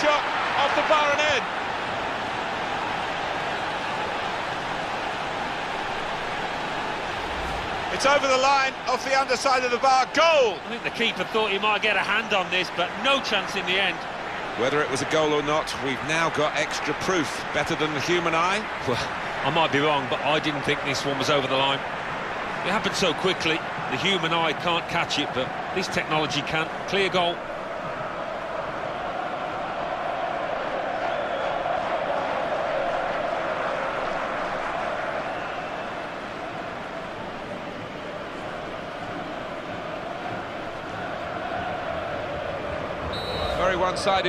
shot off the bar and in. It's over the line, off the underside of the bar, goal! I think the keeper thought he might get a hand on this, but no chance in the end. Whether it was a goal or not, we've now got extra proof. Better than the human eye? Well, I might be wrong, but I didn't think this one was over the line. It happened so quickly, the human eye can't catch it, but this technology can. Clear goal. Very one-sided.